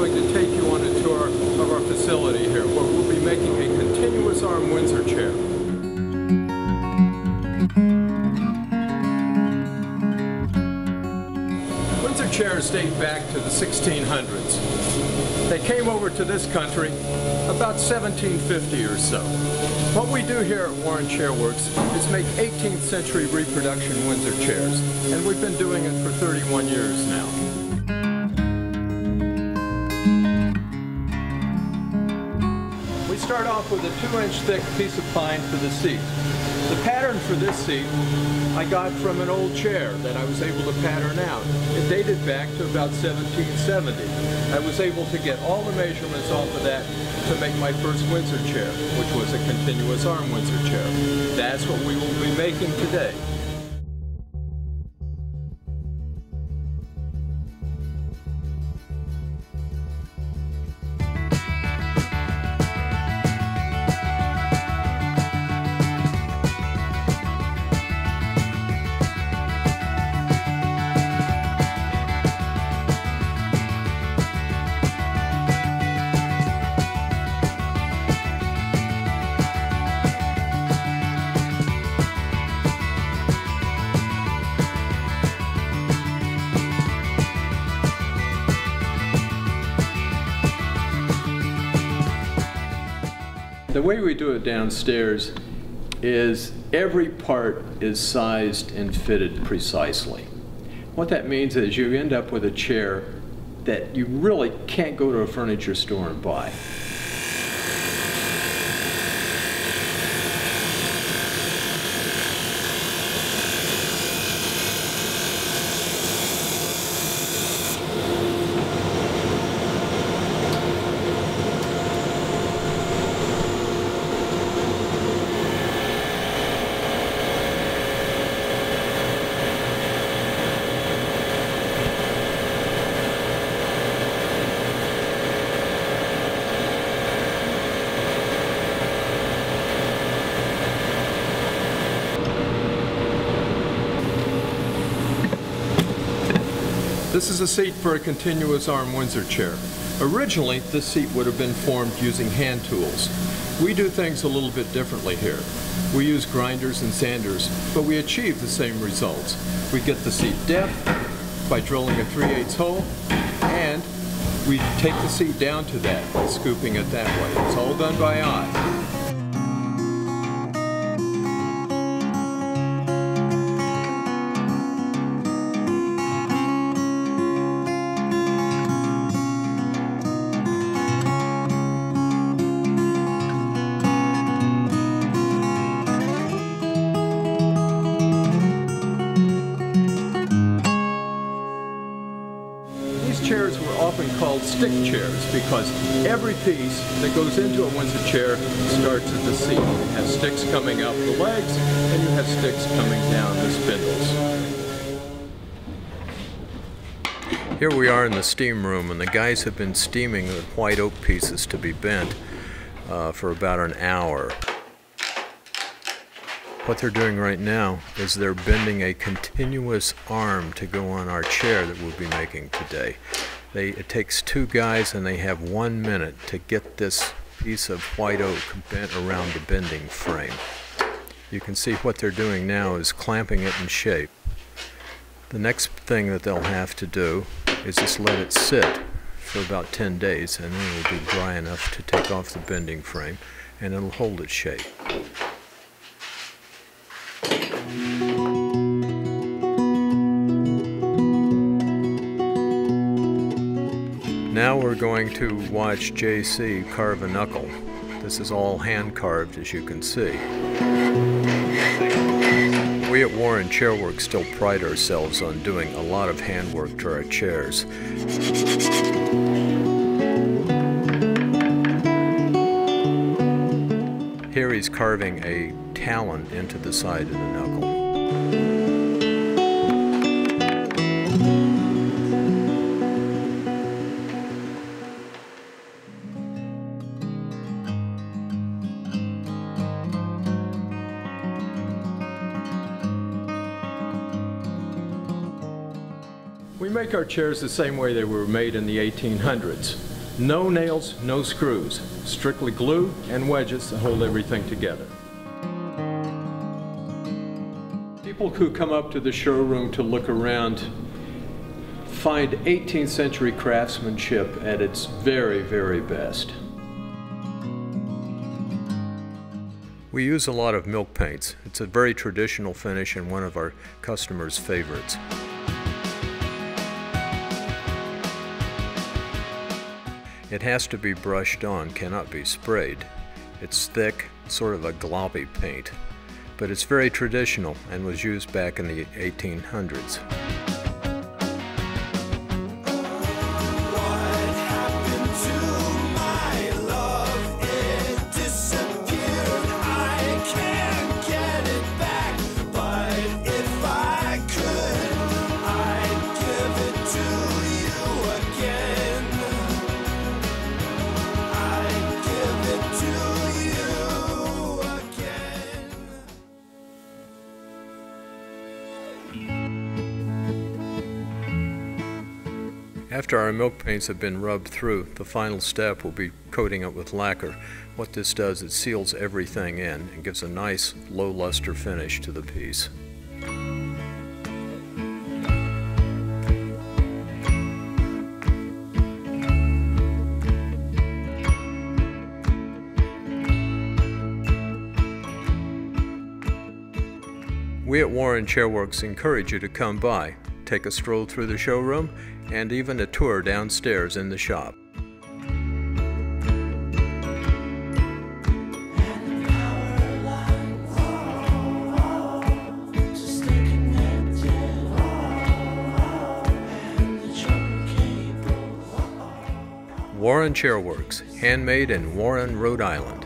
Going to take you on a tour of our facility here where we'll be making a continuous arm Windsor chair. Windsor chairs date back to the 1600s. They came over to this country about 1750 or so. What we do here at Warren Chairworks is make 18th century reproduction Windsor chairs, and we've been doing it for 31 years now. Start off with a two inch thick piece of pine for the seat. The pattern for this seat I got from an old chair that I was able to pattern out. It dated back to about 1770. I was able to get all the measurements off of that to make my first Windsor chair, which was a continuous arm Windsor chair. That's what we will be making today. The way we do it downstairs is every part is sized and fitted precisely. What that means is you end up with a chair that you really can't go to a furniture store and buy. This is a seat for a continuous arm Windsor chair. Originally, this seat would have been formed using hand tools. We do things a little bit differently here. We use grinders and sanders, but we achieve the same results. We get the seat depth by drilling a 3 8 hole, and we take the seat down to that scooping it that way. It's all done by eye. Often called stick chairs because every piece that goes into a Windsor chair starts at the seat. You have sticks coming out the legs and you have sticks coming down the spindles. Here we are in the steam room and the guys have been steaming the white oak pieces to be bent uh, for about an hour. What they're doing right now is they're bending a continuous arm to go on our chair that we'll be making today. They, it takes two guys and they have one minute to get this piece of white oak bent around the bending frame. You can see what they're doing now is clamping it in shape. The next thing that they'll have to do is just let it sit for about 10 days and then it'll be dry enough to take off the bending frame and it'll hold its shape. We're going to watch JC carve a knuckle. This is all hand carved as you can see. We at Warren Chairworks still pride ourselves on doing a lot of handwork to our chairs. Here he's carving a talon into the side of the knuckle. We make our chairs the same way they were made in the 1800s. No nails, no screws, strictly glue and wedges to hold everything together. People who come up to the showroom to look around find 18th century craftsmanship at its very, very best. We use a lot of milk paints. It's a very traditional finish and one of our customers' favorites. It has to be brushed on, cannot be sprayed. It's thick, sort of a globby paint, but it's very traditional and was used back in the 1800s. After our milk paints have been rubbed through, the final step will be coating it with lacquer. What this does, it seals everything in and gives a nice low luster finish to the piece. We at Warren Chairworks encourage you to come by, take a stroll through the showroom, and even a tour downstairs in the shop. Warren Chairworks, handmade in Warren, Rhode Island.